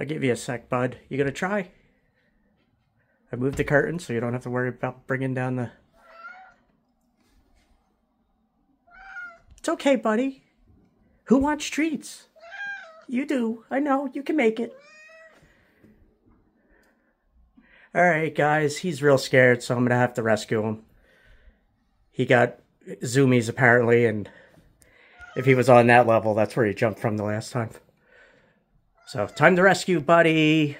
I'll give you a sec, bud. You gonna try? I moved the curtain so you don't have to worry about bringing down the... It's okay, buddy. Who wants treats? You do. I know. You can make it. Alright, guys. He's real scared, so I'm to have to rescue him. He got zoomies, apparently, and if he was on that level, that's where he jumped from the last time. So, time to rescue, buddy.